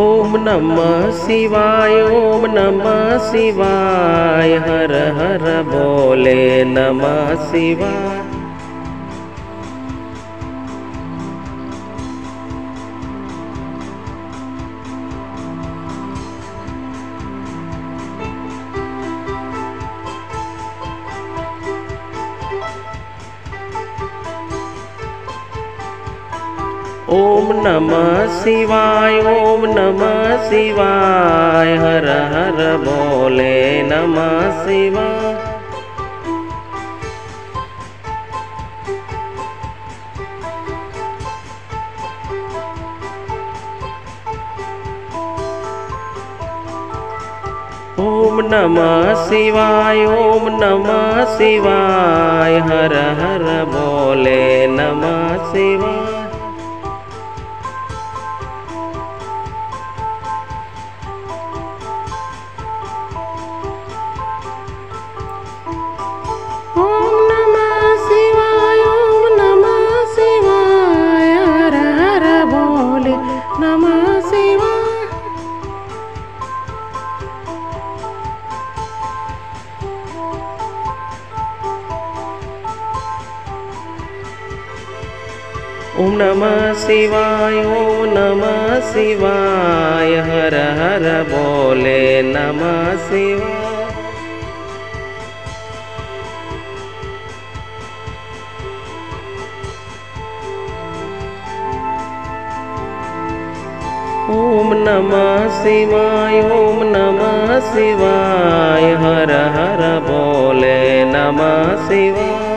ॐ नमः शिवाय ओम नमः शिवाय हर हर बोले नमः शिवाय। ॐ नमः शिवाय ॐ नमः शिवाय, हर हर बोले नमः शिवाय। ॐ नमः शिवाय ॐ नमः शिवाय, हर हर बोले नमः शिवाय। ॐ नमः शिवाय, ॐ नमः शिवाय, हर हर बोले नमः शिवाय। ॐ नमः शिवाय, ॐ नमः शिवाय, हर हर बोले नमः शिवाय।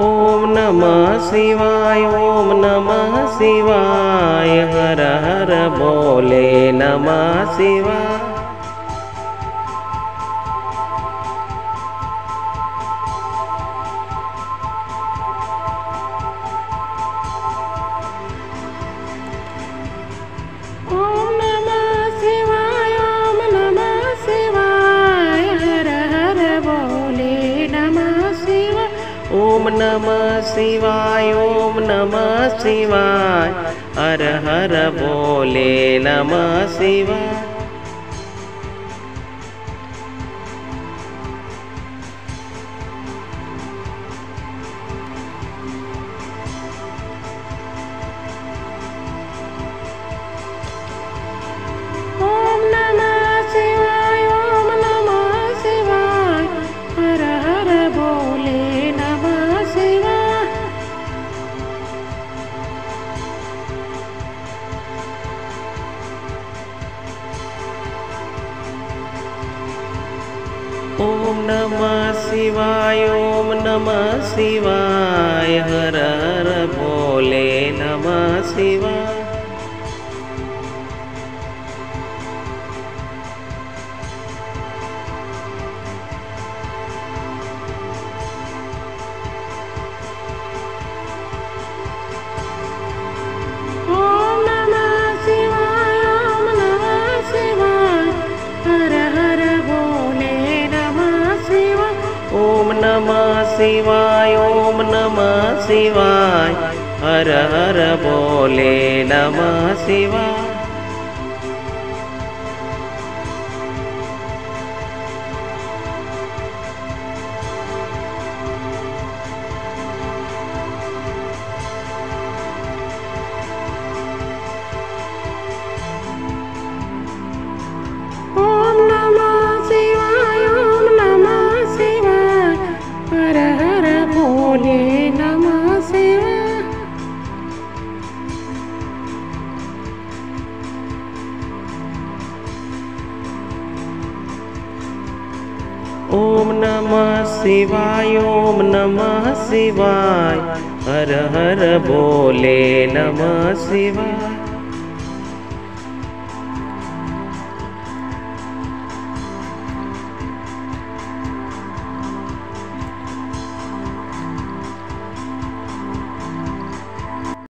ॐ नमः शिवाय ओम नमः शिवाय हर हर बोले नमः शिवाय। ॐ नमः शिवाय ओम नमः शिवाय। हर हर बोले नमः शिवाय। ॐ नमः शिवाय ॐ नमः शिवाय हर बोले नमः शिवाय शिवाय ॐ नमः शिवाय। हर हर बोले नमः शिवाय नमः शिवाय ओम नमः शिवाय। हर हर बोले नमः शिवाय